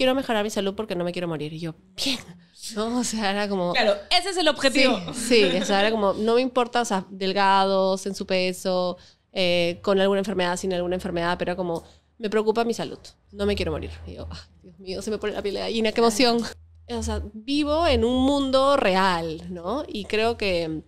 quiero mejorar mi salud porque no me quiero morir. Y yo, bien. ¿No? O sea, era como... Claro, ese es el objetivo. Sí, sí, o sea, era como, no me importa, o sea, delgados, en su peso, eh, con alguna enfermedad, sin alguna enfermedad, pero como, me preocupa mi salud, no me quiero morir. Y yo, ah, Dios mío, se me pone la piel de gallina, qué emoción. O sea, vivo en un mundo real, ¿no? Y creo que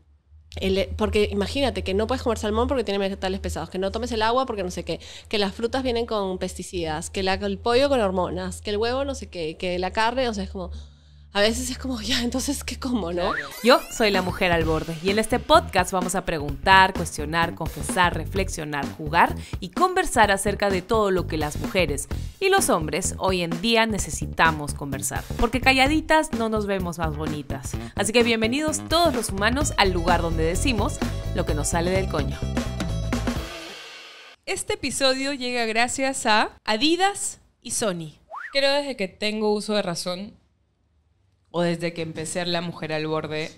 el- porque imagínate que no puedes comer salmón porque tiene metales pesados, que no tomes el agua porque no sé qué, que las frutas vienen con pesticidas, que el pollo con hormonas, que el huevo no sé qué, que la carne, o sea, es como, a veces es como, ya, entonces, ¿qué como, no? Yo soy la mujer al borde y en este podcast vamos a preguntar, cuestionar, confesar, reflexionar, jugar y conversar acerca de todo lo que las mujeres y los hombres hoy en día necesitamos conversar. Porque calladitas no nos vemos más bonitas. Así que bienvenidos todos los humanos al lugar donde decimos lo que nos sale del coño. Este episodio llega gracias a Adidas y Sony. Creo desde que tengo uso de razón, o desde que empecé la mujer al borde,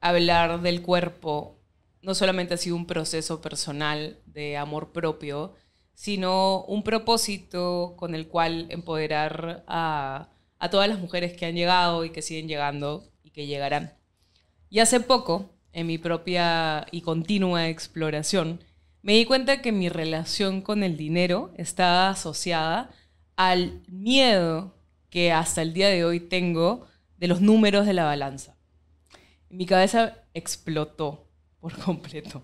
hablar del cuerpo no solamente ha sido un proceso personal de amor propio, sino un propósito con el cual empoderar a, a todas las mujeres que han llegado y que siguen llegando y que llegarán. Y hace poco, en mi propia y continua exploración, me di cuenta que mi relación con el dinero estaba asociada al miedo que hasta el día de hoy tengo de los números de la balanza. Mi cabeza explotó por completo.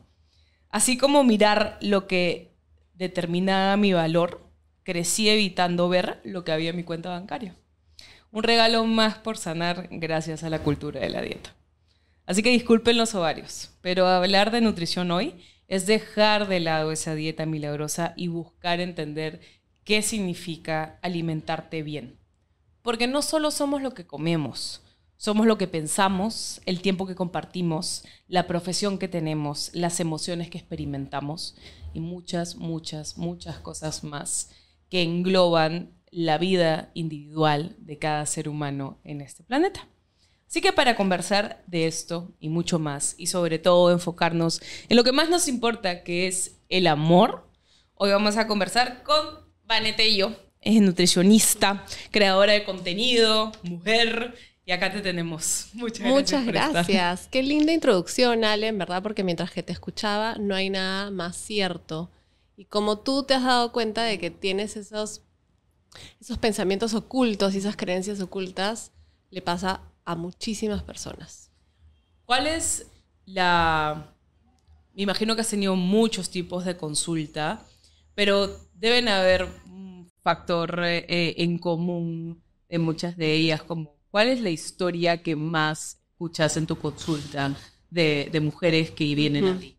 Así como mirar lo que determinaba mi valor, crecí evitando ver lo que había en mi cuenta bancaria. Un regalo más por sanar gracias a la cultura de la dieta. Así que disculpen los ovarios, pero hablar de nutrición hoy es dejar de lado esa dieta milagrosa y buscar entender qué significa alimentarte bien. Porque no solo somos lo que comemos, somos lo que pensamos, el tiempo que compartimos, la profesión que tenemos, las emociones que experimentamos y muchas, muchas, muchas cosas más que engloban la vida individual de cada ser humano en este planeta. Así que para conversar de esto y mucho más, y sobre todo enfocarnos en lo que más nos importa, que es el amor, hoy vamos a conversar con Vanette y yo. Es nutricionista, creadora de contenido, mujer, y acá te tenemos. Muchas gracias. Muchas por gracias. Qué linda introducción, Ale, en verdad, porque mientras que te escuchaba no hay nada más cierto. Y como tú te has dado cuenta de que tienes esos, esos pensamientos ocultos y esas creencias ocultas, le pasa a muchísimas personas. ¿Cuál es la... Me imagino que has tenido muchos tipos de consulta, pero deben haber factor eh, eh, en común en muchas de ellas, como ¿cuál es la historia que más escuchas en tu consulta de, de mujeres que vienen a Ujú. ti?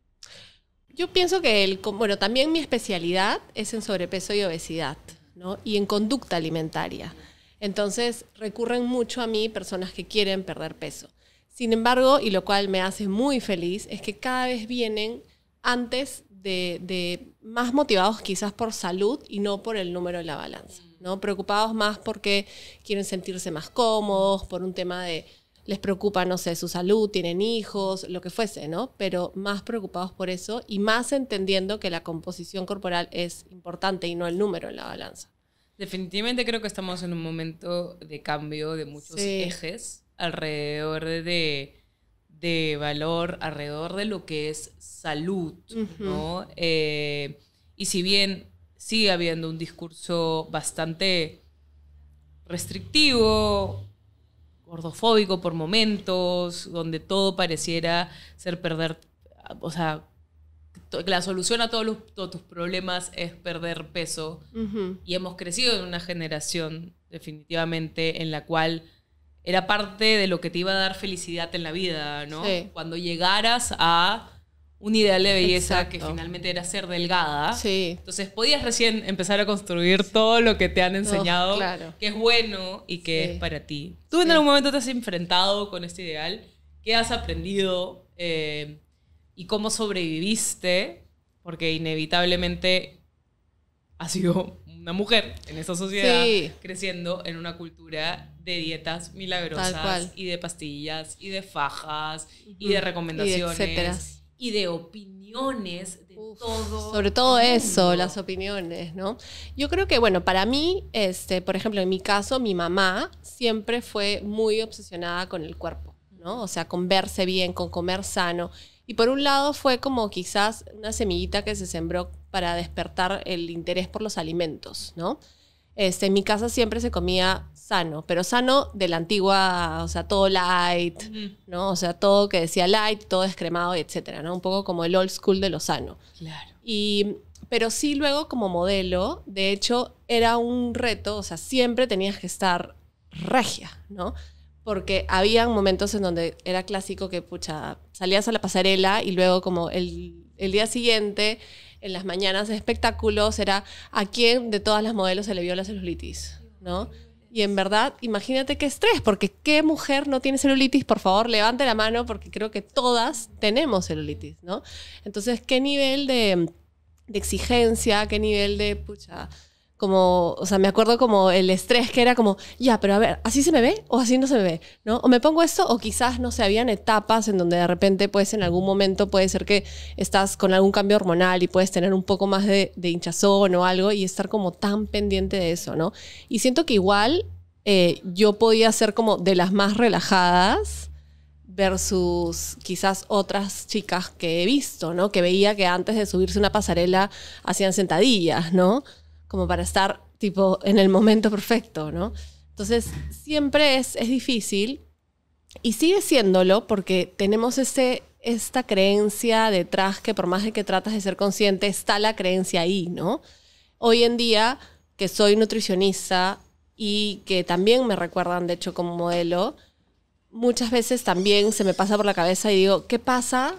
Yo pienso que, el, bueno, también mi especialidad es en sobrepeso y obesidad, ¿no? Y en conducta alimentaria. Entonces, recurren mucho a mí personas que quieren perder peso. Sin embargo, y lo cual me hace muy feliz, es que cada vez vienen antes de, de más motivados quizás por salud y no por el número de la balanza, ¿no? Preocupados más porque quieren sentirse más cómodos, por un tema de, les preocupa, no sé, su salud, tienen hijos, lo que fuese, ¿no? Pero más preocupados por eso y más entendiendo que la composición corporal es importante y no el número en la balanza. Definitivamente creo que estamos en un momento de cambio de muchos Sí. ejes alrededor de, de valor, alrededor de lo que es salud, ¿no? Eh, y si bien sigue habiendo un discurso bastante restrictivo, gordofóbico por momentos, donde todo pareciera ser perder, o sea, la solución a todos, los- todos tus problemas es perder peso. Y hemos crecido en una generación definitivamente en la cual era parte de lo que te iba a dar felicidad en la vida, ¿no? Sí. Cuando llegaras a un ideal de belleza que finalmente era ser delgada. Sí. Entonces podías recién empezar a construir todo lo que te han enseñado, claro. que es bueno y que Sí. es para ti. ¿Tú en Sí. algún momento te has enfrentado con este ideal? ¿Qué has aprendido eh, y cómo sobreviviste? Porque inevitablemente has sido una mujer en esta sociedad creciendo en una cultura de dietas milagrosas y de pastillas y de fajas y de recomendaciones y de opiniones de todo. Sobre todo eso, las opiniones, ¿no? Yo creo que, bueno, para mí, este, por ejemplo, en mi caso, mi mamá siempre fue muy obsesionada con el cuerpo, ¿no? O sea, con verse bien, con comer sano. Y por un lado fue como quizás una semillita que se sembró para despertar el interés por los alimentos, ¿no? Este, en mi casa siempre se comía sano, pero sano de la antigua, o sea, todo light. ¿no? O sea, todo que decía light, todo descremado, etcétera, ¿no? Un poco como el old school de lo sano. Claro. Y, pero sí luego como modelo, de hecho, era un reto, o sea, siempre tenías que estar regia, ¿no? Porque había momentos en donde era clásico que, pucha, salías a la pasarela y luego como el, el día siguiente, en las mañanas de espectáculos, era a quién de todas las modelos se le vio la celulitis, ¿no? Y en verdad, imagínate qué estrés, porque qué mujer no tiene celulitis, por favor, levante la mano, porque creo que todas tenemos celulitis, ¿no? Entonces, ¿qué nivel de, de exigencia, qué nivel de, pucha, como, o sea, me acuerdo como el estrés que era como, ya, pero a ver, ¿así se me ve o así no se me ve? ¿No? O me pongo esto o quizás, no sé, habían etapas en donde de repente, pues en algún momento puede ser que estás con algún cambio hormonal y puedes tener un poco más de, de hinchazón o algo y estar como tan pendiente de eso, ¿no? Y siento que igual eh, yo podía ser como de las más relajadas versus quizás otras chicas que he visto, ¿no? Que veía que antes de subirse una pasarela hacían sentadillas, ¿no? Como para estar tipo en el momento perfecto, ¿no? Entonces, siempre es, es difícil y sigue siéndolo porque tenemos este, esta creencia detrás que por más de que tratas de ser consciente, está la creencia ahí, ¿no? Hoy en día, que soy nutricionista y que también me recuerdan, de hecho, como modelo, muchas veces también se me pasa por la cabeza y digo, ¿qué pasa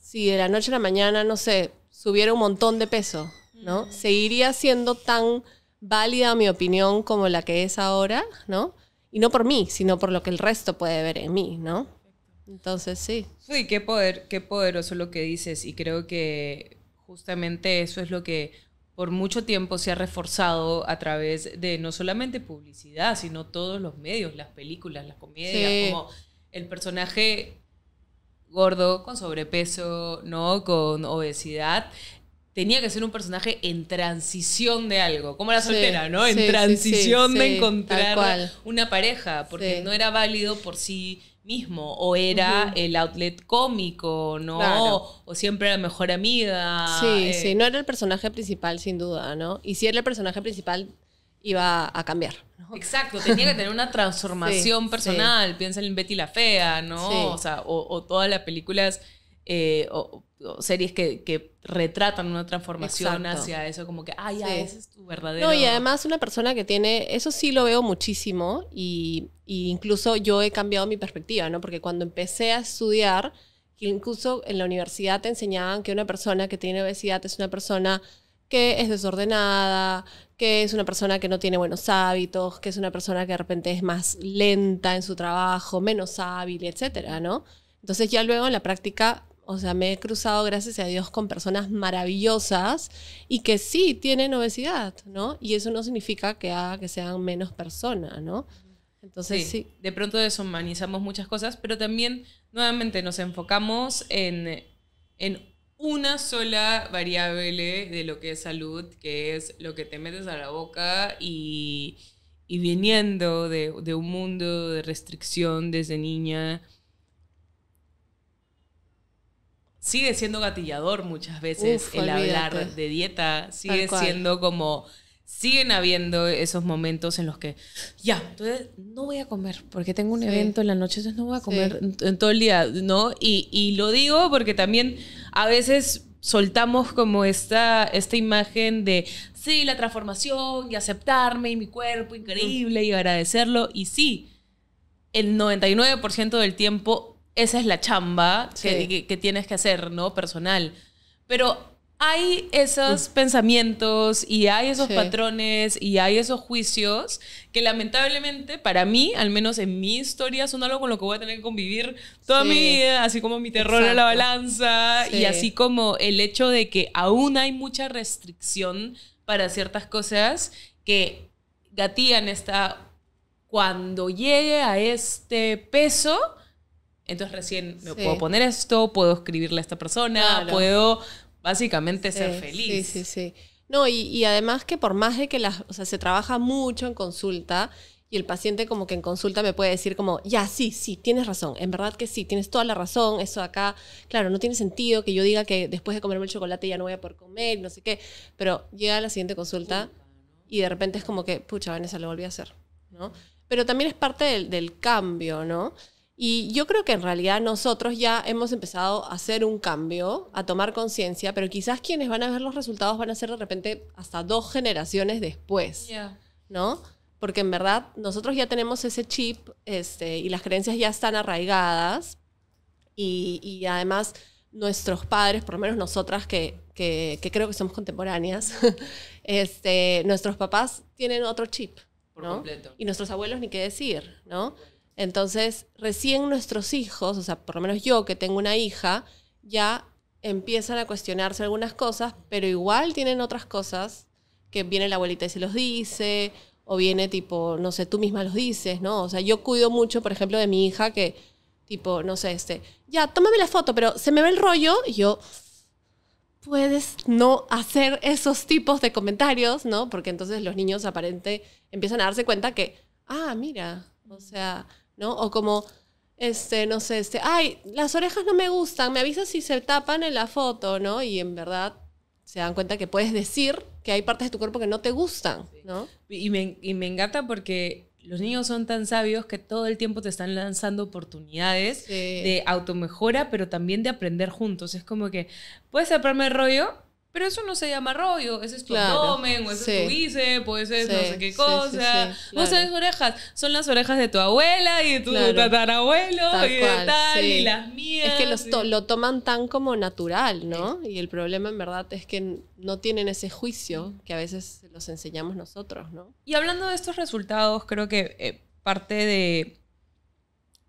si de la noche a la mañana, no sé, subiera un montón de peso? ¿No? ¿Seguiría siendo tan válida mi opinión como la que es ahora? ¿No? Y no por mí, sino por lo que el resto puede ver en mí, ¿no? Entonces, sí. Sí, qué poder, qué poderoso lo que dices y creo que justamente eso es lo que por mucho tiempo se ha reforzado a través de no solamente publicidad, sino todos los medios, las películas, las comedias, Sí. como el personaje gordo, con sobrepeso, ¿no? Con obesidad. Tenía que ser un personaje en transición de algo, como la Sí, soltera, ¿no? En sí, transición sí, de encontrar una pareja, porque no era válido por sí mismo, o era el outlet cómico, ¿no? Claro. O siempre la mejor amiga. Sí, eh, sí, no era el personaje principal, sin duda, ¿no? Y si era el personaje principal, iba a cambiar. ¿no? Exacto, tenía que tener una transformación personal. Piensa en Betty la Fea, ¿no? O sea, o, o todas las películas eh, o, o series que, que retratan una transformación Exacto. hacia eso, como que, ah, ya, Sí. ese es tu verdadero. No, y además una persona que tiene, eso sí lo veo muchísimo y, y incluso yo he cambiado mi perspectiva, ¿no? Porque cuando empecé a estudiar, incluso en la universidad te enseñaban que una persona que tiene obesidad es una persona que es desordenada, que es una persona que no tiene buenos hábitos, que es una persona que de repente es más lenta en su trabajo, menos hábil, etcétera, ¿no? Entonces ya luego en la práctica, o sea, me he cruzado, gracias a Dios, con personas maravillosas y que sí tienen obesidad, ¿no? Y eso no significa que haga que sean menos personas, ¿no? Entonces sí. De pronto deshumanizamos muchas cosas, pero también nuevamente nos enfocamos en, en una sola variable de lo que es salud, que es lo que te metes a la boca y, y viniendo de, de un mundo de restricción desde niña, sigue siendo gatillador muchas veces Uf, el hablar olvídate. de dieta, sigue siendo como siguen habiendo esos momentos en los que ya, entonces no voy a comer porque tengo un Sí. evento en la noche, entonces no voy a Sí. comer en, en todo el día, ¿no? Y, y lo digo porque también a veces soltamos como esta, esta imagen de, sí, la transformación y aceptarme y mi cuerpo increíble y agradecerlo. Y sí, el 99% del tiempo esa es la chamba que, Sí. que- que tienes que hacer, ¿no? Personal. Pero hay esos pensamientos y hay esos Sí. patrones y hay esos juicios que lamentablemente para mí, al menos en mi historia, son algo con lo que voy a tener que convivir toda Sí. mi vida, así como mi terror a la balanza y Sí. así como el hecho de que aún hay mucha restricción para ciertas cosas que gatillan esta cuando llegue a este peso entonces recién me Sí. puedo poner esto, puedo escribirle a esta persona, Claro. puedo básicamente ser feliz. Sí, sí, sí. No, y, y además que por más de que las, o sea, se trabaja mucho en consulta y el paciente como que en consulta me puede decir como, ya, sí, sí, tienes razón, en verdad que sí, tienes toda la razón, eso acá, claro, no tiene sentido que yo diga que después de comerme el chocolate ya no voy a poder comer, no sé qué, pero llega la siguiente consulta y de repente es como que, pucha, Vanessa, lo volví a hacer, ¿no? Pero también es parte del, del cambio, ¿no? Y yo creo que en realidad nosotros ya hemos empezado a hacer un cambio, a tomar conciencia, pero quizás quienes van a ver los resultados van a ser de repente hasta dos generaciones después. ¿no? Porque en verdad nosotros ya tenemos ese chip este, y las creencias ya están arraigadas y, y además nuestros padres, por lo menos nosotras que, que, que creo que somos contemporáneas, este, nuestros papás tienen otro chip, Por completo. Y nuestros abuelos ni qué decir, ¿no? Entonces, recién nuestros hijos, o sea, por lo menos yo que tengo una hija, ya empiezan a cuestionarse algunas cosas, pero igual tienen otras cosas que viene la abuelita y se los dice, o viene tipo, no sé, tú misma los dices, ¿no? O sea, yo cuido mucho, por ejemplo, de mi hija que, tipo, no sé, este, ya, tómame la foto, pero se me ve el rollo, y yo, puedes no hacer esos tipos de comentarios, ¿no? Porque entonces los niños aparente empiezan a darse cuenta que, ah, mira, o sea, ¿no? O como, este, no sé, este, ay, las orejas no me gustan, me avisas si se tapan en la foto, ¿no? Y en verdad se dan cuenta que puedes decir que hay partes de tu cuerpo que no te gustan, ¿no? Y me, y me encanta porque los niños son tan sabios que todo el tiempo te están lanzando oportunidades Sí. de automejora, pero también de aprender juntos. Es como que puedes taparme el rollo, pero eso no se llama rollo. Ese es tu Claro. abdomen, o ese es tu bíceps, o ese es no sé qué cosa. sí, No claro. sabes orejas. Son las orejas de tu abuela y de tu Claro. tatarabuelo Tal y de tal, y las mías. Es que los to- lo toman tan como natural, ¿no? Y el problema en verdad es que no tienen ese juicio que a veces los enseñamos nosotros, ¿no? Y hablando de estos resultados, creo que eh, parte de...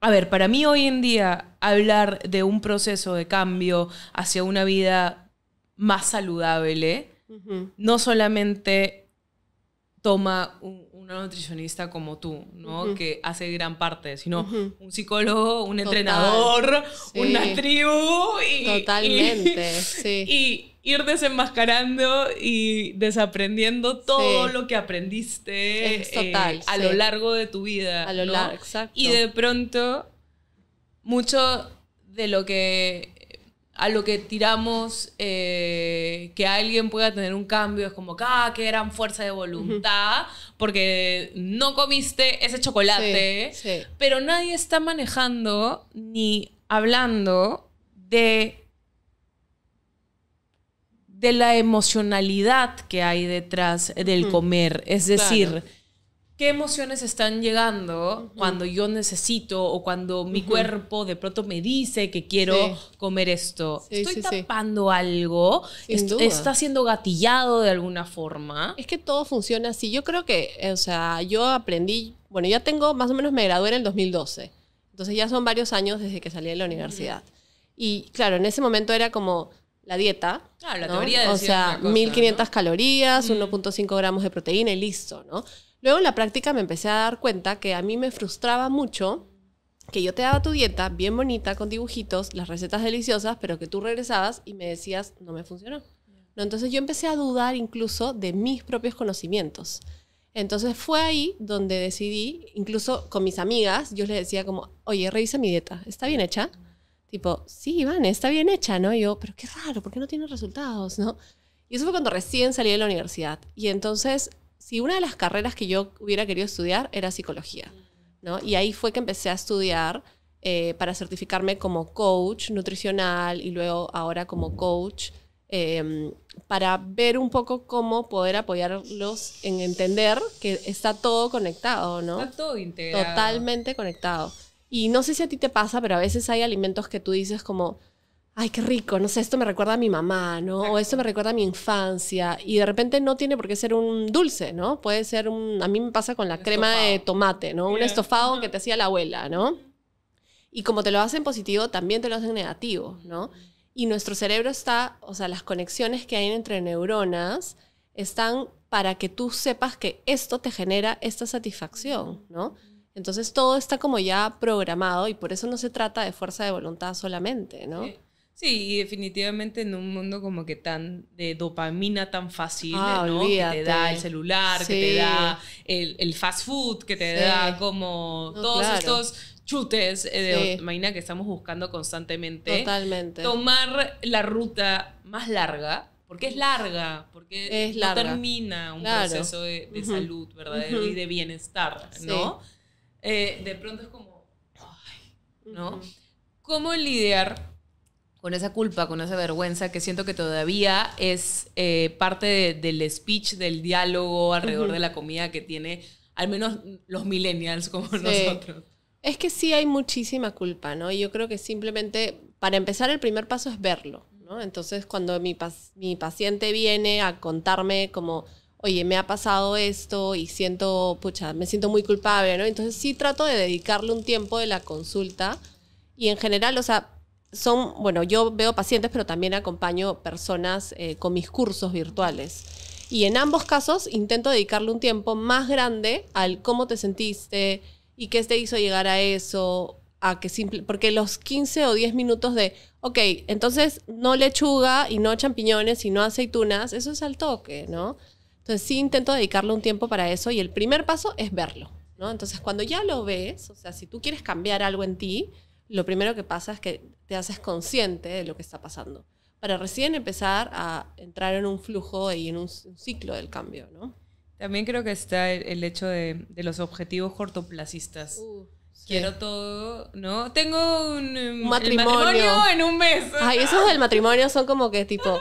A ver, para mí hoy en día hablar de un proceso de cambio hacia una vida más saludable, no solamente toma un- una nutricionista como tú, ¿no? Que hace gran parte, sino un psicólogo, un Total. entrenador, Sí. una tribu y... Totalmente, y- sí. y ir desenmascarando y desaprendiendo todo Sí. lo que aprendiste total, eh, a sí. lo largo de tu vida. A lo ¿no? largo, exacto. Y de pronto, mucho de lo que a lo que tiramos eh, que alguien pueda tener un cambio es como, ah, qué gran fuerza de voluntad, porque no comiste ese chocolate, Sí, sí. pero nadie está manejando ni hablando de de la emocionalidad que hay detrás del comer. Es decir, Claro. ¿Qué emociones están llegando cuando yo necesito o cuando mi cuerpo de pronto me dice que quiero Sí. comer esto? Sí, ¿Estoy sí, tapando algo? Est- duda. ¿Está siendo gatillado de alguna forma? Es que todo funciona así. Yo creo que, eh, o sea, yo aprendí, bueno, ya tengo, más o menos me gradué en el 2012. Entonces ya son varios años desde que salí de la universidad. Y claro, en ese momento era como la dieta. Ah, la ¿no? teoría O decía sea, cosa, 1500 ¿no? calorías, Mm. 1.5 gramos de proteína y listo, ¿no? Luego en la práctica me empecé a dar cuenta que a mí me frustraba mucho que yo te daba tu dieta bien bonita con dibujitos, las recetas deliciosas, pero que tú regresabas y me decías, no me funcionó. ¿No? Entonces yo empecé a dudar incluso de mis propios conocimientos. Entonces fue ahí donde decidí, incluso con mis amigas, yo les decía como, oye, revisa mi dieta, ¿está bien hecha? Tipo, sí, Iván, está bien hecha, ¿no? Y yo, pero qué raro, ¿por qué no tiene resultados, no? Y eso fue cuando recién salí de la universidad. Y entonces, si una de las carreras que yo hubiera querido estudiar era psicología, ¿no? Y ahí fue que empecé a estudiar eh, para certificarme como coach nutricional y luego ahora como coach eh, para ver un poco cómo poder apoyarlos en entender que está todo conectado, ¿no? Está todo integrado. Totalmente conectado. Y no sé si a ti te pasa, pero a veces hay alimentos que tú dices como, ay, qué rico, no sé, esto me recuerda a mi mamá, ¿no? O esto me recuerda a mi infancia. Y de repente no tiene por qué ser un dulce, ¿no? Puede ser un, a mí me pasa con la crema de tomate, ¿no? Un estofado que te hacía la abuela, ¿no? Y como te lo hacen positivo, también te lo hacen negativo, ¿no? Y nuestro cerebro está, o sea, las conexiones que hay entre neuronas están para que tú sepas que esto te genera esta satisfacción, ¿no? Entonces todo está como ya programado y por eso no se trata de fuerza de voluntad solamente, ¿no? Sí. Sí, y definitivamente en un mundo como que tan de dopamina tan fácil, Ah, ¿no? Que te da el celular, que te da el, el fast food, que te Sí. da como No, todos claro. estos chutes eh, de Sí. dopamina que estamos buscando constantemente. Totalmente. Tomar la ruta más larga, porque es larga, porque Es no larga. termina un Claro. proceso de, salud verdadero y de bienestar. ¿no? Eh, de pronto es como, ay, ¿no? ¿Cómo lidiar con esa culpa, con esa vergüenza que siento que todavía es eh, parte de- del speech, del diálogo alrededor de la comida que tiene al menos los millennials como Sí. nosotros? Es que sí hay muchísima culpa, ¿no? Y yo creo que simplemente, para empezar, el primer paso es verlo, ¿no? Entonces, cuando mi, mi paciente viene a contarme como, oye, me ha pasado esto y siento, pucha, me siento muy culpable, ¿no? Entonces sí trato de dedicarle un tiempo de la consulta y en general, o sea, son, bueno, yo veo pacientes, pero también acompaño personas eh, con mis cursos virtuales. Y en ambos casos intento dedicarle un tiempo más grande al cómo te sentiste y qué te hizo llegar a eso, a que simple, porque los 15 o 10 minutos de, ok, entonces no lechuga y no champiñones y no aceitunas, eso es al toque, ¿no? Entonces sí intento dedicarle un tiempo para eso y el primer paso es verlo, ¿no? Entonces cuando ya lo ves, o sea, si tú quieres cambiar algo en ti, lo primero que pasa es que te haces consciente de lo que está pasando, para recién empezar a entrar en un flujo y en un, un ciclo del cambio, ¿no? También creo que está el, el hecho de, de los objetivos cortoplacistas. Uh. Quiero todo, ¿no? Tengo un, em, matrimonio. en un mes. Ay, esos del matrimonio son como que tipo,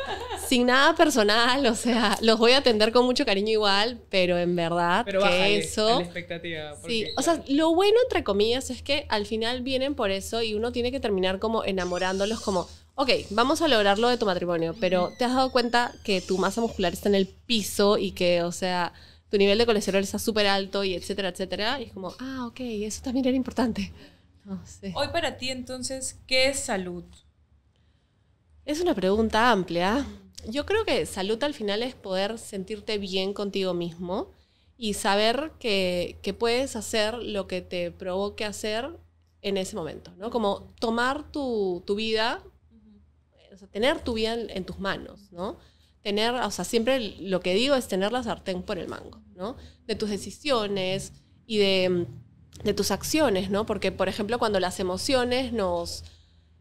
sin nada personal, o sea, los voy a atender con mucho cariño igual, pero en verdad Pero que bájale a eso... la expectativa. Sí, o sea, lo bueno entre comillas es que al final vienen por eso y uno tiene que terminar como enamorándolos como, ok, vamos a lograr lo de tu matrimonio, pero te has dado cuenta que tu masa muscular está en el piso y que, o sea, tu nivel de colesterol está súper alto y etcétera, etcétera. Y es como, ah, ok, eso también era importante. No sé. Hoy para ti entonces, ¿qué es salud? Es una pregunta amplia. Yo creo que salud al final es poder sentirte bien contigo mismo y saber que, que puedes hacer lo que te provoque hacer en ese momento, ¿no? Como tomar tu, tu vida, o sea, tener tu vida en, en tus manos, ¿no? Tener, o sea, siempre lo que digo es tener la sartén por el mango, ¿no? De tus decisiones y de, de tus acciones, ¿no? Porque, por ejemplo, cuando las emociones nos,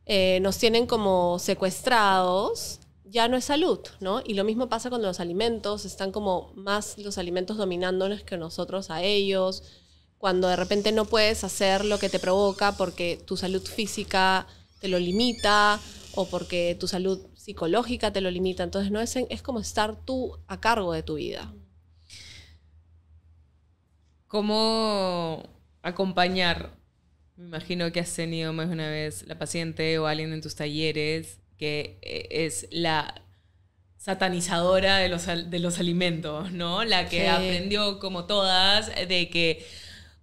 eh, nos tienen como secuestrados, ya no es salud, ¿no? Y lo mismo pasa con los alimentos, están como más los alimentos dominándonos que nosotros a ellos, cuando de repente no puedes hacer lo que te provoca porque tu salud física te lo limita o porque tu salud psicológica te lo limita, entonces no es, es como estar tú a cargo de tu vida. ¿Cómo acompañar? Me imagino que has tenido más de una vez la paciente o alguien en tus talleres que eh, es la satanizadora de los, de los alimentos, ¿no? La que Sí. aprendió como todas de que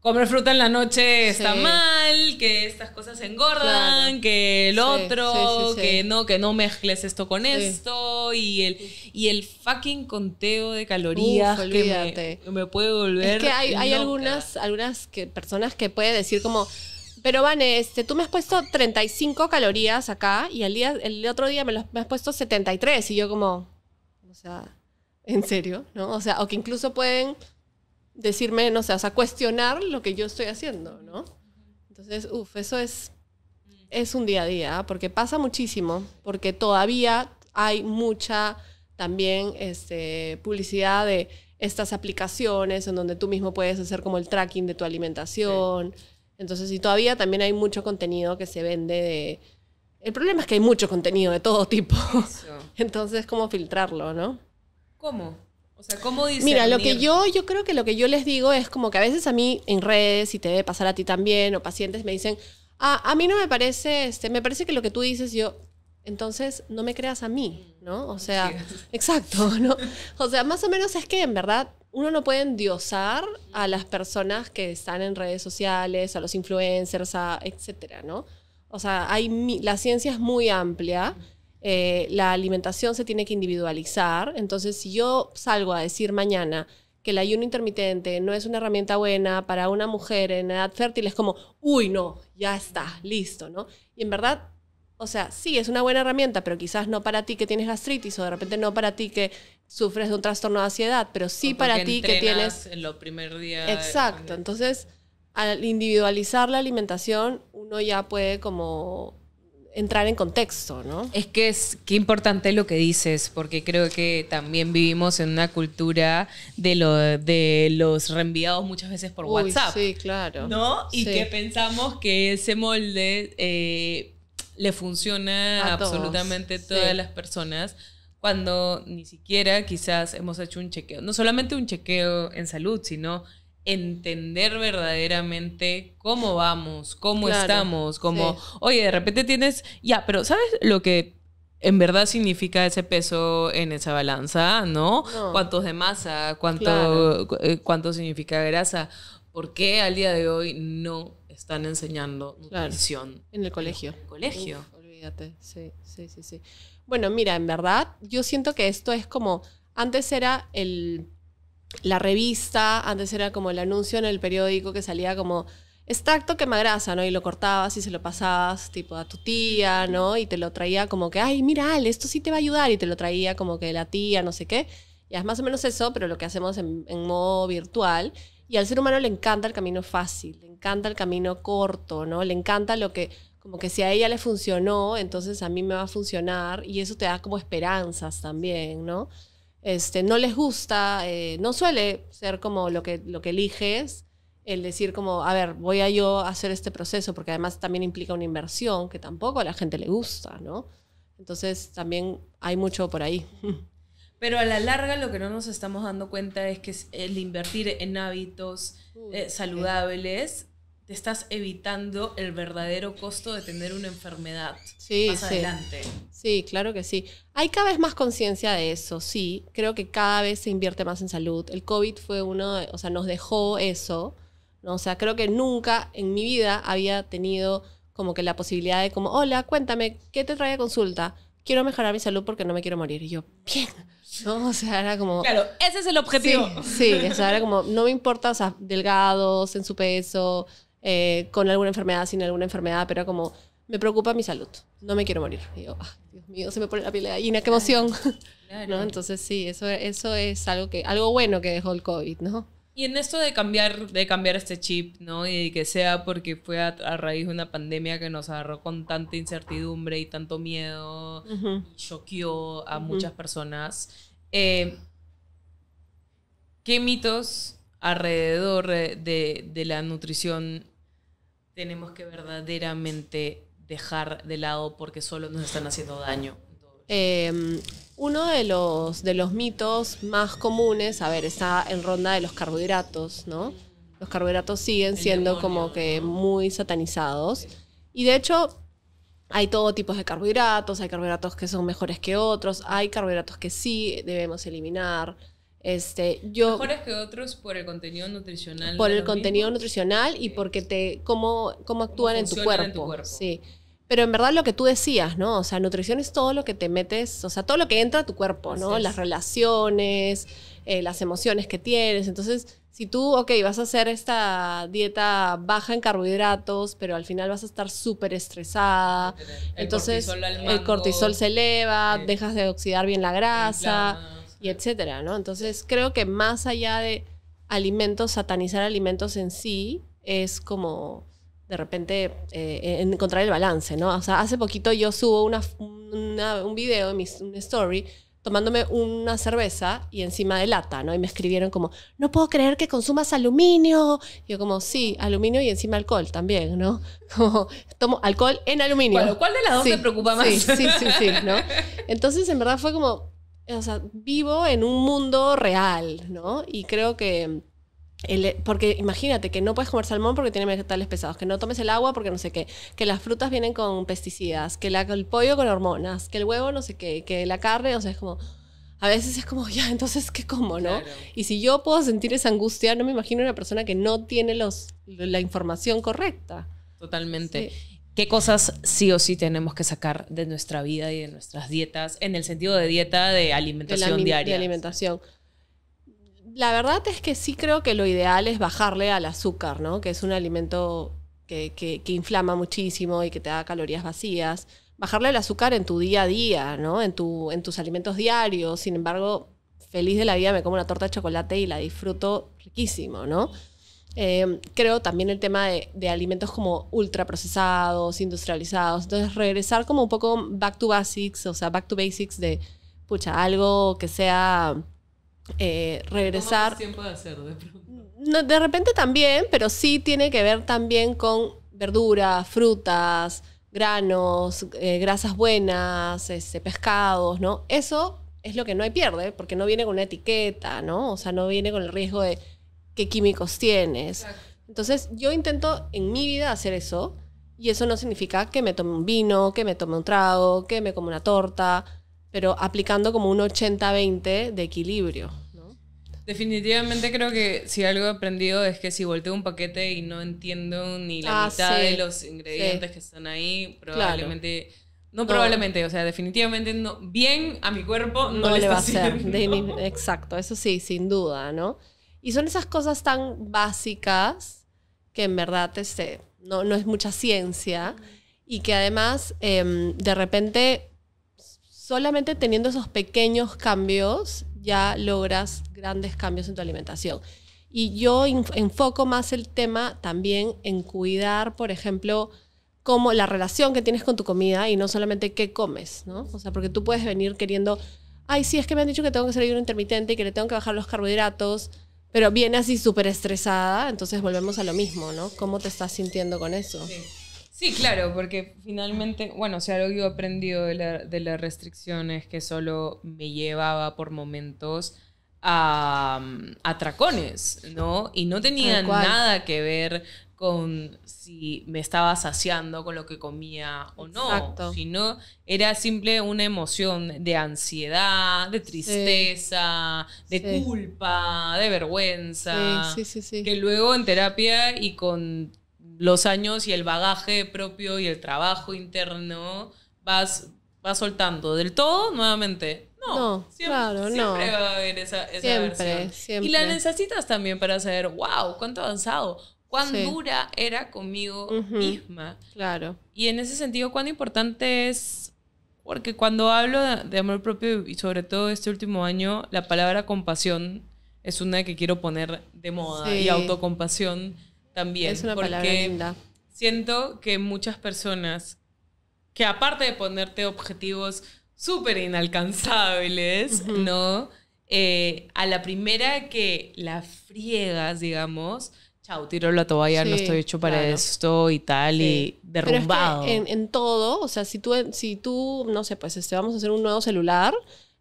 comer fruta en la noche está Sí. mal, que estas cosas engordan, Claro. que el Sí, otro, sí, que no, que no mezcles esto con esto y el, y el fucking conteo de calorías Uf, que me, me puede volver Es que hay, hay algunas, algunas que, personas que pueden decir como, pero Vane, este, tú me has puesto 35 calorías acá y el, día, el otro día me, los- me has puesto 73 y yo como, o sea, ¿en serio? ¿No? O sea, o que incluso pueden decirme, no sé, o sea, cuestionar lo que yo estoy haciendo, ¿no? Entonces, uff, eso es, es un día a día, porque pasa muchísimo, porque todavía hay mucha también este, publicidad de estas aplicaciones en donde tú mismo puedes hacer como el tracking de tu alimentación. Entonces, y todavía también hay mucho contenido que se vende de... El problema es que hay mucho contenido de todo tipo. Eso. Entonces, ¿cómo filtrarlo, no? ¿Cómo? O sea, ¿cómo discernir? Mira, lo que yo, yo creo que lo que yo les digo es como que a veces a mí en redes, y te debe pasar a ti también, o pacientes me dicen, ah, a mí no me parece, este, me parece que lo que tú dices, yo, entonces no me creas a mí, ¿no? O sea, Sí. exacto, ¿no? O sea, más o menos es que en verdad uno no puede endiosar a las personas que están en redes sociales, a los influencers, a etcétera, ¿no? O sea, hay mi- la ciencia es muy amplia. Eh, la alimentación se tiene que individualizar. Entonces, si yo salgo a decir mañana que el ayuno intermitente no es una herramienta buena para una mujer en edad fértil, es como, uy, no, ya está, listo, ¿no? Y en verdad, o sea, sí, es una buena herramienta, pero quizás no para ti que tienes gastritis o de repente no para ti que sufres de un trastorno de ansiedad, pero sí para ti que tienes... En los primer día. Exacto, entonces al individualizar la alimentación uno ya puede como entrar en contexto, ¿no? Es que es qué importante lo que dices, porque creo que también vivimos en una cultura de, lo, de los reenviados muchas veces por Uy, WhatsApp. Sí, claro. ¿No? Y Sí. que pensamos que ese molde eh, le funciona A todos, absolutamente a sí. todas las personas cuando ni siquiera quizás hemos hecho un chequeo. No solamente un chequeo en salud, sino entender verdaderamente cómo vamos, cómo Claro, estamos, cómo, sí. oye, de repente tienes, ya, pero ¿sabes lo que en verdad significa ese peso en esa balanza, ¿no? No. ¿Cuántos de masa? ¿Cuánto, Claro. cu- eh, ¿Cuánto significa grasa? ¿Por qué al día de hoy no están enseñando Claro. nutrición? En el colegio. En el colegio. Uf, olvídate, sí, sí, sí, sí. Bueno, mira, en verdad, yo siento que esto es como, antes era el, la revista, antes era como el anuncio en el periódico que salía como extracto quemagrasa, ¿no? Y lo cortabas y se lo pasabas tipo a tu tía, ¿no? Y te lo traía como que, ay, mira, esto sí te va a ayudar. Y te lo traía como que la tía, no sé qué. Y es más o menos eso, pero lo que hacemos en, en modo virtual. Y al ser humano le encanta el camino fácil, le encanta el camino corto, ¿no? Le encanta lo que, como que si a ella le funcionó, entonces a mí me va a funcionar. Y eso te da como esperanzas también, ¿no? Este, no les gusta, eh, no suele ser como lo que, lo que eliges, el decir como, a ver, voy a yo hacer este proceso, porque además también implica una inversión que tampoco a la gente le gusta, ¿no? Entonces también hay mucho por ahí. Pero a la larga lo que no nos estamos dando cuenta es que el invertir en hábitos eh, saludables, te estás evitando el verdadero costo de tener una enfermedad Sí, más sí. adelante. Sí, claro que sí. Hay cada vez más conciencia de eso, sí. Creo que cada vez se invierte más en salud. El COVID fue uno, de- o sea, nos dejó eso. ¿no? O sea, creo que nunca en mi vida había tenido como que la posibilidad de como, hola, cuéntame, ¿qué te trae a consulta? Quiero mejorar mi salud porque no me quiero morir. Y yo, bien. ¿No? O sea, era como... Claro, ese es el objetivo. Sí, sí, o sea, era como, no me importa, o sea, delgados, en su peso, eh, con alguna enfermedad, sin alguna enfermedad, pero como, me preocupa mi salud, no me quiero morir. Y yo, "Ay, Dios mío, se me pone la piel de gallina, qué emoción. Claro. ¿No? Entonces sí, eso, eso es algo, que, algo bueno que dejó el COVID, ¿no? Y en esto de cambiar, de cambiar este chip, ¿no? Y que sea porque fue a, a raíz de una pandemia que nos agarró con tanta incertidumbre y tanto miedo y choqueó a muchas personas. Eh, ¿Qué mitos alrededor de, de- de la nutrición tenemos que verdaderamente dejar de lado porque solo nos están haciendo daño? Eh, uno de los, de los mitos más comunes, a ver, está en ronda de los carbohidratos, ¿no? Los carbohidratos siguen siendo demonio, como que muy satanizados. Y de hecho, hay todo tipo de carbohidratos, hay carbohidratos que son mejores que otros, hay carbohidratos que sí debemos eliminar. Este, yo, Mejores que otros por el contenido nutricional. por el contenido mismo. nutricional y porque te cómo, cómo actúan en tu, funcionan en cuerpo. tu cuerpo. Sí. Pero en verdad lo que tú decías, ¿no? O sea, nutrición es todo lo que te metes, o sea, todo lo que entra a tu cuerpo, ¿no? Las relaciones, eh, las emociones que tienes. Entonces, si tú, ok, vas a hacer esta dieta baja en carbohidratos, pero al final vas a estar súper estresada. El Entonces, cortisol el cortisol se eleva, eh, dejas de oxidar bien la grasa. Y etcétera, ¿no? Entonces creo que más allá de alimentos, satanizar alimentos en sí, es como de repente eh, encontrar el balance, ¿no? O sea, hace poquito yo subo una, una- un video en mi un story tomándome una cerveza y encima de lata, ¿no? Y me escribieron como, no puedo creer que consumas aluminio. Y yo como, sí, aluminio y encima alcohol también, ¿no? Como, tomo alcohol en aluminio. ¿Cuál, cuál de las dos Sí, te preocupa más? Sí, sí, sí, sí, ¿no? Entonces, en verdad fue como, o sea, vivo en un mundo real, ¿no? Y creo que, el- porque imagínate que no puedes comer salmón porque tiene metales pesados, que no tomes el agua porque no sé qué, que las frutas vienen con pesticidas, que la- el pollo con hormonas, que el huevo no sé qué, que la carne, o sea, es como... A veces es como, ya, entonces, ¿qué como, no? Claro. Y si yo puedo sentir esa angustia, no me imagino una persona que no tiene los, la información correcta. Totalmente. Sí. ¿Qué cosas sí o sí tenemos que sacar de nuestra vida y de nuestras dietas? En el sentido de dieta de de la alimentación diaria. de alimentación. La verdad es que sí creo que lo ideal es bajarle al azúcar, ¿no? Que es un alimento que, que- que inflama muchísimo y que te da calorías vacías. Bajarle el azúcar en tu día a día, ¿no? En, tu, en tus alimentos diarios. Sin embargo, feliz de la vida me como una torta de chocolate y la disfruto riquísimo, ¿no? Eh, creo también el tema de, de alimentos como ultraprocesados, industrializados. Entonces, regresar como un poco back to basics, o sea, back to basics de, pucha, algo que sea eh, regresar. tiempo de hacer de pronto? No, de repente también, pero sí tiene que ver también con verduras, frutas, granos, eh, grasas buenas, este, pescados, ¿no? Eso es lo que no hay pierde, porque no viene con una etiqueta, ¿no? O sea, no viene con el riesgo de qué químicos tienes. Entonces, yo intento en mi vida hacer eso, y eso no significa que me tome un vino, que me tome un trago, que me come una torta, pero aplicando como un 80-20 de equilibrio, ¿no? Definitivamente creo que si algo he aprendido es que si volteo un paquete y no entiendo ni la Ah, mitad sí. de los ingredientes Sí. que están ahí, probablemente... No, No. probablemente, o sea, definitivamente no, bien a mi cuerpo no, no, le va a hacer. de exacto, eso sí, sin duda, ¿no? Y son esas cosas tan básicas que en verdad este, no, no es mucha ciencia y que además em, de repente solamente teniendo esos pequeños cambios ya logras grandes cambios en tu alimentación. Y yo enfoco más el tema también en cuidar, por ejemplo, como la relación que tienes con tu comida y no solamente qué comes, ¿no? O sea, porque tú puedes venir queriendo, ay, sí, es que me han dicho que tengo que hacer ayuno intermitente y que le tengo que bajar los carbohidratos, pero viene así súper estresada, entonces volvemos a lo mismo, ¿no? ¿Cómo te estás sintiendo con eso? Sí. Sí, claro, porque finalmente, bueno, o sea, lo que yo he aprendido de la, de la restricción es que solo me llevaba por momentos a mm, atracones, ¿no? Y no tenía nada que ver con si me estaba saciando con lo que comía o no, sino era simple una emoción de ansiedad, de tristeza, de Sí. culpa, de vergüenza Sí, sí, sí, sí. que luego en terapia y con los años y el bagaje propio y el trabajo interno vas, vas soltando del todo nuevamente. No, No, claro, siempre no. va a haber esa, esa Siempre, versión. siempre. Y la necesitas también para saber, wow, cuánto avanzado, cuán Sí. dura era conmigo Ujú. misma. Claro. Y en ese sentido, cuán importante es, porque cuando hablo de, amor propio y sobre todo este último año, la palabra compasión es una que quiero poner de moda Sí. y autocompasión también. es una porque palabra linda. Siento que muchas personas que aparte de ponerte objetivos súper inalcanzables, Ujú. ¿no? Eh, a la primera que la friegas, digamos, chao, tiro la toalla, no Sí, estoy hecho para claro. esto y tal, Sí. y Pero es que derrumbado. en, en todo, o sea, si tú, si tú, no sé, pues este, vamos a hacer un nuevo celular,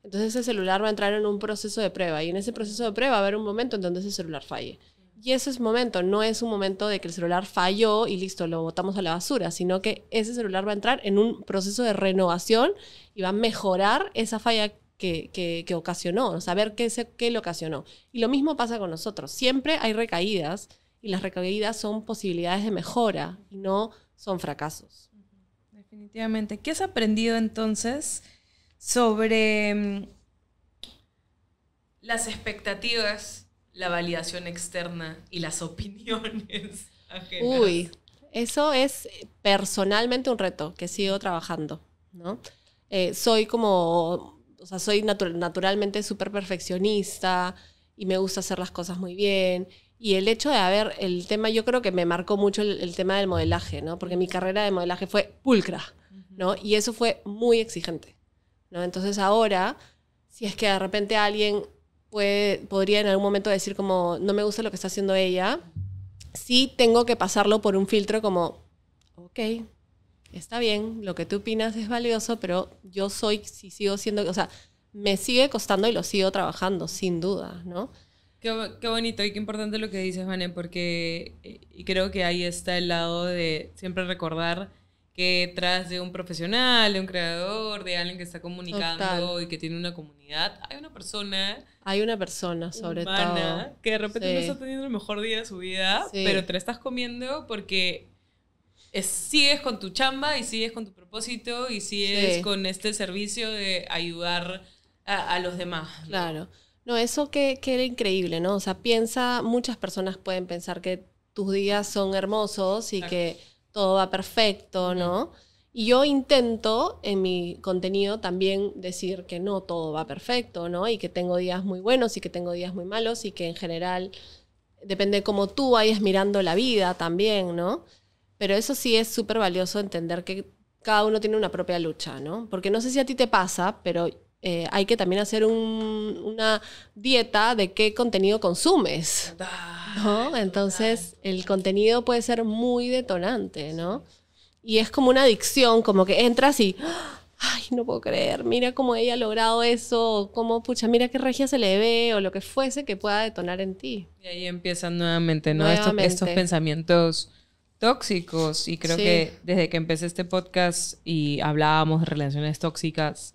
entonces ese celular va a entrar en un proceso de prueba y en ese proceso de prueba va a haber un momento en donde ese celular falle. Y ese es momento, no es un momento de que el celular falló y listo, lo botamos a la basura, sino que ese celular va a entrar en un proceso de renovación y va a mejorar esa falla que, que, que ocasionó, ver qué, se, qué lo ocasionó. Y lo mismo pasa con nosotros, siempre hay recaídas y las recaídas son posibilidades de mejora y no son fracasos. Definitivamente. ¿Qué has aprendido entonces sobre mm, las expectativas, la validación externa y las opiniones ajenas? Uy, eso es personalmente un reto que sigo trabajando, ¿no? Eh, soy como, o sea, soy natu- naturalmente súper perfeccionista y me gusta hacer las cosas muy bien. Y el hecho de haber, el tema, yo creo que me marcó mucho el, el tema del modelaje, ¿no? Porque mi carrera de modelaje fue pulcra, ¿no? Y eso fue muy exigente, ¿no? Entonces ahora, si es que de repente alguien puede, podría en algún momento decir como, no me gusta lo que está haciendo ella, sí tengo que pasarlo por un filtro como, ok, está bien, lo que tú opinas es valioso, pero yo soy, si sigo siendo, o sea, me sigue costando y lo sigo trabajando, sin duda, ¿no? Qué, bo- qué bonito y qué importante lo que dices, Vane, porque eh, y creo que ahí está el lado de siempre recordar que tras de un profesional, de un creador, de alguien que está comunicando Total. y que tiene una comunidad, hay una persona Hay una persona, sobre humana todo. que de repente no está teniendo el mejor día de su vida, Sí. pero te la estás comiendo porque es- sigues con tu chamba y sigues con tu propósito y sigues Sí. con este servicio de ayudar a, a los demás. ¿no? Claro. No, eso que, que era increíble, ¿no? O sea, piensa, muchas personas pueden pensar que tus días son hermosos y que todo va perfecto, ¿no? Y yo intento en mi contenido también decir que no todo va perfecto, ¿no? Y que tengo días muy buenos y que tengo días muy malos y que en general depende de cómo tú vayas mirando la vida también, ¿no? Pero eso sí es súper valioso entender que cada uno tiene una propia lucha, ¿no? Porque no sé si a ti te pasa, pero eh, hay que también hacer un- una dieta de qué contenido consumes, ¿no? Entonces, el contenido puede ser muy detonante, ¿no? Y es como una adicción, como que entras y, ay, no puedo creer, mira cómo ella ha logrado eso, o cómo, pucha, mira qué regia se le ve, o lo que fuese que pueda detonar en ti. Y ahí empiezan nuevamente, ¿no? Estos- Nuevamente. Estos, pensamientos tóxicos. Y creo Sí. que desde que empecé este podcast y hablábamos de relaciones tóxicas,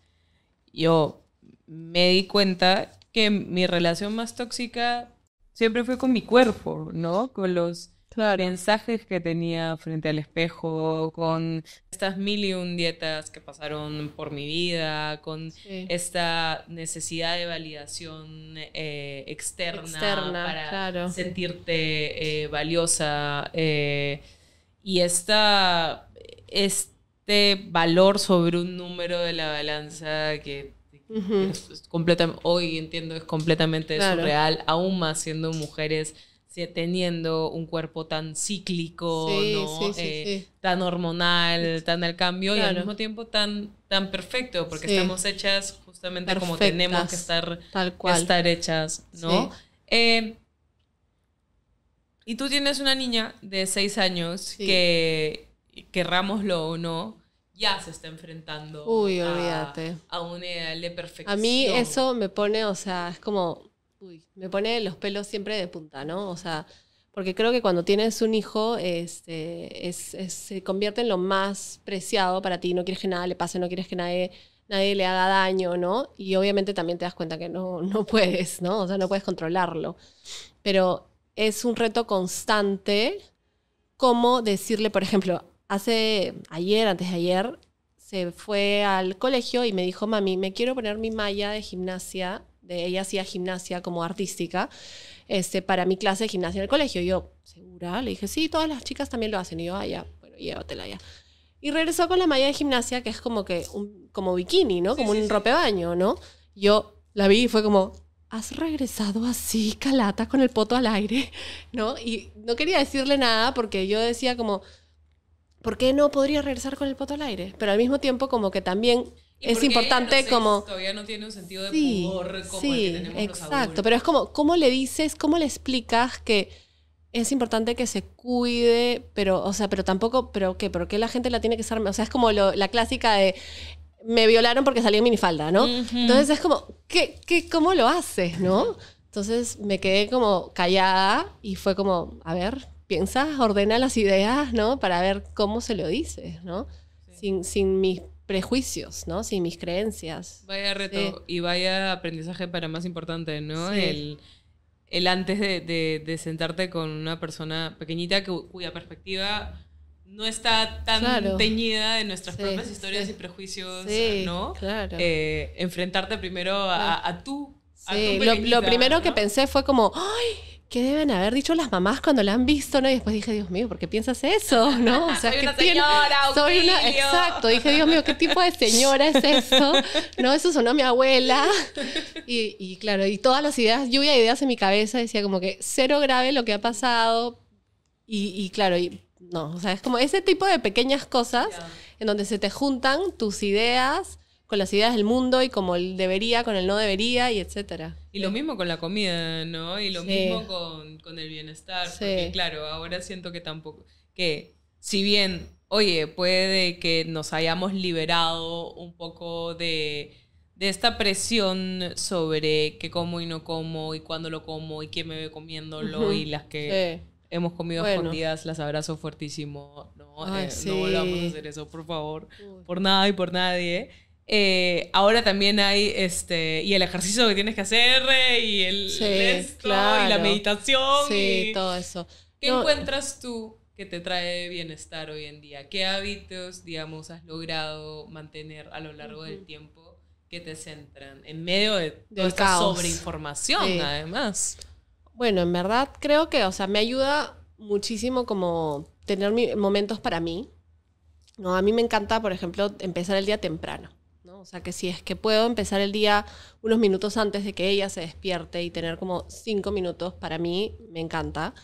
yo me di cuenta que mi relación más tóxica siempre fue con mi cuerpo, ¿no? Con los mensajes que tenía frente al espejo, con estas mil y un dietas que pasaron por mi vida, con Sí. esta necesidad de validación eh, externa, Externa, para claro. sentirte eh, valiosa eh, y esta, este valor sobre un número de la balanza que Ujú. es, es completa- hoy entiendo es completamente Claro. surreal, aún más siendo mujeres si- teniendo un cuerpo tan cíclico, Sí, ¿no? sí, Eh, sí. tan hormonal, tan al cambio y al mismo tiempo tan, tan perfecto, porque estamos hechas justamente como tenemos que estar, Tal que cual. estar hechas, ¿no? Eh, y tú tienes una niña de seis años Sí. que, querrámoslo o no, ya se está enfrentando Uy, a- a un ideal de perfección. A mí eso me pone, o sea, es como, uy, me pone los pelos siempre de punta, ¿no? O sea, porque creo que cuando tienes un hijo, este, es, es- se convierte en lo más preciado para ti. No quieres que nada le pase, no quieres que nadie, nadie le haga daño, ¿no? Y obviamente también te das cuenta que no, no puedes, ¿no? O sea, no puedes controlarlo. Pero es un reto constante cómo decirle, por ejemplo, hace ayer, antes de ayer, se fue al colegio y me dijo, mami, me quiero poner mi malla de gimnasia, de ella hacía gimnasia como artística, este, para mi clase de gimnasia en el colegio. Y yo, ¿segura? Le dije, sí, todas las chicas también lo hacen. Y yo, ah, ya, bueno, llévatela ya. Y regresó con la malla de gimnasia, que es como que un como bikini, ¿no? Como un ropebaño, ¿no? Yo la vi y fue como, has regresado así, calata, con el poto al aire, ¿no? Y no quería decirle nada porque yo decía como, ¿por qué no podría regresar con el poto al aire? Pero al mismo tiempo como que también es importante los seis como... Todavía no tiene un sentido de Sí, pudor como sí, el que tenemos los exacto. adultos. Pero es como, ¿cómo le dices, cómo le explicas que es importante que se cuide, pero, o sea, pero tampoco, pero qué, ¿por qué la gente la tiene que estar, o sea, es como lo- la clásica de me violaron porque salí en minifalda, ¿no? Ujú. Entonces es como, ¿qué, qué, ¿cómo lo haces, no? Entonces me quedé como callada y fue como, a ver, piensa, ordena las ideas, ¿no? Para ver cómo se lo dices, ¿no? Sin, sin mis prejuicios, ¿no? Sin mis creencias. Vaya reto Sí. y vaya aprendizaje para más importante, ¿no? Sí. El, el antes de, de- de sentarte con una persona pequeñita que- cuya perspectiva no está tan Claro. teñida de nuestras Sí, propias historias sí. y prejuicios, Sí, ¿no? claro. Eh, enfrentarte primero a, a, a tú. a Sí, tu lo, lo primero que pensé fue como, ¡ay! ¿Qué deben haber dicho las mamás cuando la han visto? ¿no? Y después dije, Dios mío, ¿por qué piensas eso? ¿No? O sea, Soy ¿qué una tiene- señora, Soy una, exacto. Dije, Dios mío, ¿qué tipo de señora es esto? No, eso sonó a mi abuela. Y, y claro, y todas las ideas, lluvia de ideas en mi cabeza, decía como que cero grave lo que ha pasado. Y, y claro, y no, o sea, es como ese tipo de pequeñas cosas en donde se te juntan tus ideas con las ideas del mundo y como el debería con el no debería y etcétera. Y lo mismo con la comida, ¿no? Y lo Sí. mismo con, con el bienestar. Sí. Porque claro, ahora siento que tampoco, que si bien, oye, puede que nos hayamos liberado un poco de, de esta presión sobre qué como y no como y cuándo lo como y quién me ve comiéndolo y las que Sí. hemos comido Bueno. escondidas, las abrazo fuertísimo, ¿no? Ay, Eh, sí. No volvamos a hacer eso, por favor Uy. por nada y por nadie. Eh, ahora también hay este y el ejercicio que tienes que hacer eh, y el Sí, esto, y la claro. meditación Sí, y- todo eso. ¿Qué No, encuentras tú que te trae bienestar hoy en día? ¿Qué hábitos, digamos, has logrado mantener a lo largo del tiempo que te centran en medio de toda esta caos. sobreinformación, Sí. además. Bueno, en verdad creo que, o sea, me ayuda muchísimo como tener momentos para mí. No, a mí me encanta, por ejemplo, empezar el día temprano. ¿No? O sea, que si es que puedo empezar el día unos minutos antes de que ella se despierte y tener como cinco minutos para mí, me encanta.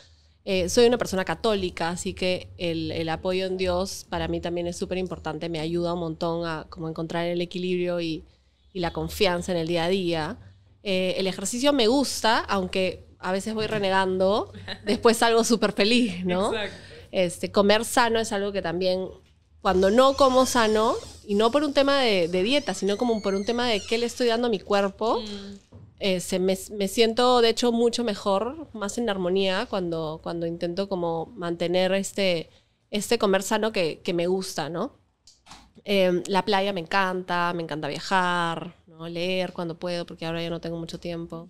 Eh, soy una persona católica, así que el, el apoyo en Dios para mí también es súper importante. Me ayuda un montón a como encontrar el equilibrio y, y la confianza en el día a día. Eh, el ejercicio me gusta, aunque a veces voy renegando, después salgo súper feliz, ¿no? Exacto. Este, comer sano es algo que también, cuando no como sano, y no por un tema de, de dieta, sino como por un tema de qué le estoy dando a mi cuerpo, eh, se me, me siento de hecho mucho mejor, más en armonía cuando, cuando intento como mantener este, este comer sano que, que me gusta, ¿no? Eh, la playa me encanta, me encanta viajar, ¿no? leer cuando puedo, porque ahora ya no tengo mucho tiempo.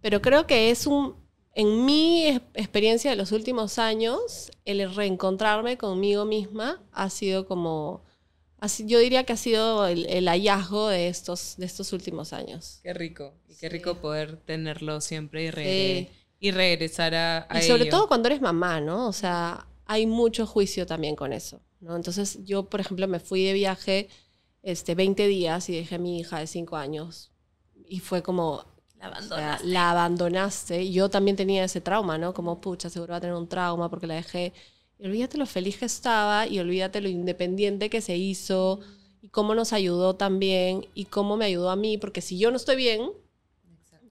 Pero creo que es un, en mi experiencia de los últimos años, el reencontrarme conmigo misma ha sido como, así, yo diría que ha sido el, el hallazgo de estos, de estos últimos años. Qué rico. Y qué Sí. rico poder tenerlo siempre y, regre- y regresar a, a Y sobre ello. todo cuando eres mamá, ¿no? O sea, hay mucho juicio también con eso, ¿no? Entonces yo, por ejemplo, me fui de viaje este, 20 días y dejé a mi hija de 5 años. Y fue como, La o sea, abandonaste. la abandonaste. Yo también tenía ese trauma, ¿no? Como, pucha, seguro va a tener un trauma porque la dejé. Y olvídate lo feliz que estaba y olvídate lo independiente que se hizo y cómo nos ayudó también y cómo me ayudó a mí. Porque si yo no estoy bien,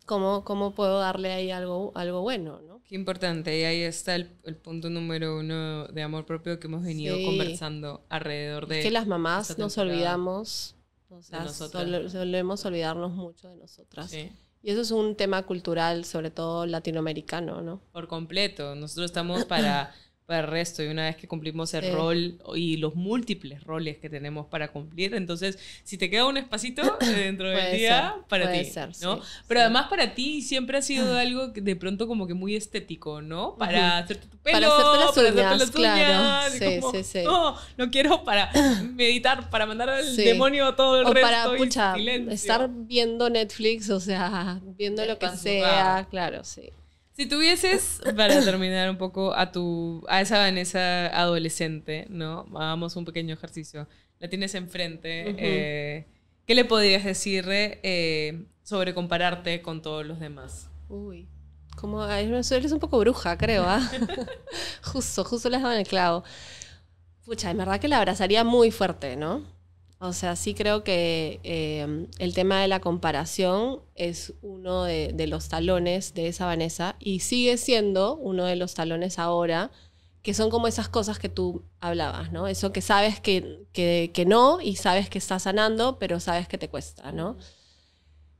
¿cómo, cómo puedo darle ahí algo, algo bueno, ¿no? Qué importante. Y ahí está el, el punto número uno de amor propio que hemos venido Sí. conversando alrededor de... Es que las mamás nos olvidamos, o sea, solemos olvidarnos mucho de nosotras. Sí. Y eso es un tema cultural, sobre todo latinoamericano, ¿no? Por completo. Nosotros estamos para, para el resto y una vez que cumplimos el Sí. rol y los múltiples roles que tenemos para cumplir, entonces si te queda un espacito eh, dentro del día, ser, para ti, ser, ¿no? sí, Pero sí. además para ti siempre ha sido algo que de pronto como que muy estético, ¿no? Para hacerte tu pelo, Para hacerte las para uñas, hacerte claro. y Sí, como, sí, sí. No, no quiero para meditar, para mandar al demonio todo el O resto para, y pucha, estar viendo Netflix, o sea, viendo lo que sea, claro, sí. Si tuvieses, para terminar un poco, a tu a esa Vanessa adolescente, ¿no? Hagamos un pequeño ejercicio. La tienes enfrente. Ujú. eh, ¿Qué le podrías decirle eh, sobre compararte con todos los demás? Uy, como, eres un poco bruja, creo, ¿ah? justo, justo le has dado en el clavo. Pucha, en verdad que la abrazaría muy fuerte, ¿no? O sea, sí creo que eh, el tema de la comparación es uno de, los talones de esa Vanessa y sigue siendo uno de los talones ahora, que son como esas cosas que tú hablabas, ¿no? Eso que sabes que, que, que no y sabes que estás sanando, pero sabes que te cuesta, ¿no?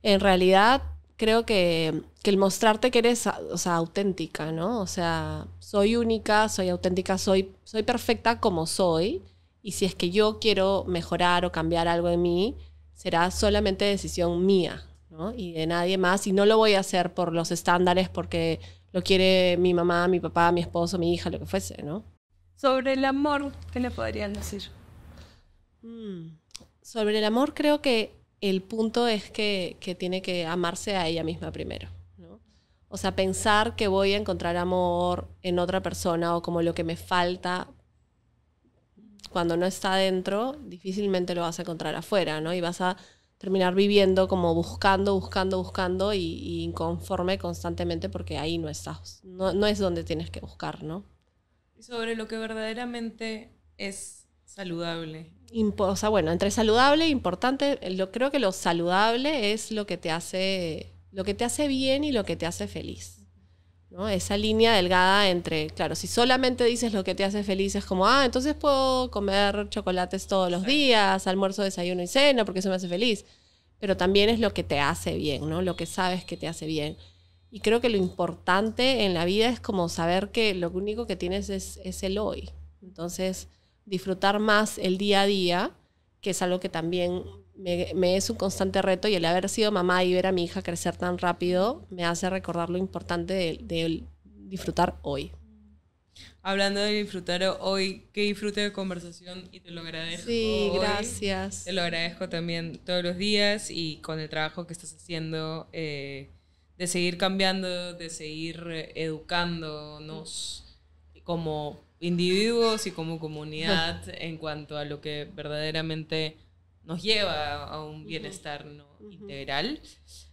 En realidad, creo que, que el mostrarte que eres o sea, auténtica, ¿no? O sea, soy única, soy auténtica, soy, soy perfecta como soy. Y si es que yo quiero mejorar o cambiar algo en mí, será solamente decisión mía, ¿no? Y de nadie más. Y no lo voy a hacer por los estándares porque lo quiere mi mamá, mi papá, mi esposo, mi hija, lo que fuese, ¿no? Sobre el amor, ¿qué le podrían decir? Mm. Sobre el amor, creo que el punto es que, que tiene que amarse a ella misma primero. ¿no? O sea, pensar que voy a encontrar amor en otra persona o como lo que me falta cuando no está dentro, difícilmente lo vas a encontrar afuera, ¿no? Y vas a terminar viviendo como buscando, buscando, buscando y, y inconforme constantemente porque ahí no estás. No, no es donde tienes que buscar, ¿no? Y sobre lo que verdaderamente es saludable. Impo- o sea, bueno, entre saludable e importante, lo, creo que lo saludable es lo que te hace, lo que te hace bien y lo que te hace feliz. ¿No? Esa línea delgada entre, claro, si solamente dices lo que te hace feliz es como, ah, entonces puedo comer chocolates todos los días, almuerzo, desayuno y cena, porque eso me hace feliz. Pero también es lo que te hace bien, ¿no? Lo que sabes que te hace bien. Y creo que lo importante en la vida es como saber que lo único que tienes es, es el hoy. Entonces, disfrutar más el día a día, que es algo que también me, me es un constante reto y el haber sido mamá y ver a mi hija crecer tan rápido me hace recordar lo importante de, de disfrutar hoy. hablando de disfrutar hoy, que disfrute de conversación y te lo agradezco. Sí, hoy. gracias. Te lo agradezco también todos los días y con el trabajo que estás haciendo, eh, de seguir cambiando, de seguir educándonos como individuos y como comunidad en cuanto a lo que verdaderamente nos lleva a un bienestar ¿no? integral.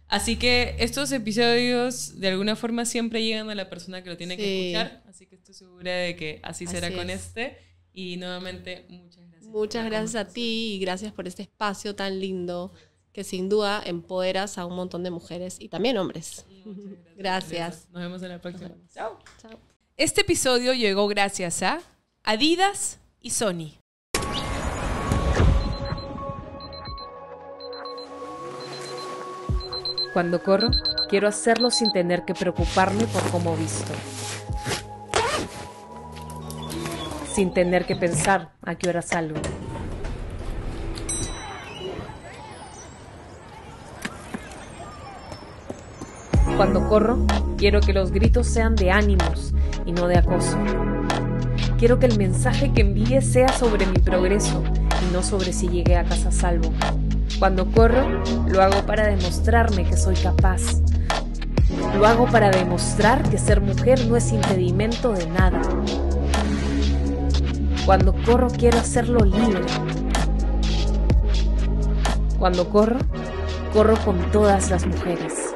Así que estos episodios de alguna forma siempre llegan a la persona que lo tiene que escuchar, así que estoy segura de que así será con es. este. Y nuevamente, muchas gracias. Muchas gracias a ti y gracias por este espacio tan lindo que sin duda empoderas a un montón de mujeres y también hombres. Muchas Gracias. Nos vemos en la próxima. Chao. Chao. Este episodio llegó gracias a Adidas y Sony. Cuando corro, quiero hacerlo sin tener que preocuparme por cómo visto. Sin tener que pensar a qué hora salgo. Cuando corro, quiero que los gritos sean de ánimos y no de acoso. Quiero que el mensaje que envíe sea sobre mi progreso y no sobre si llegué a casa salvo. Cuando corro, lo hago para demostrarme que soy capaz. Lo hago para demostrar que ser mujer no es impedimento de nada. Cuando corro quiero hacerlo libre. Cuando corro, corro con todas las mujeres.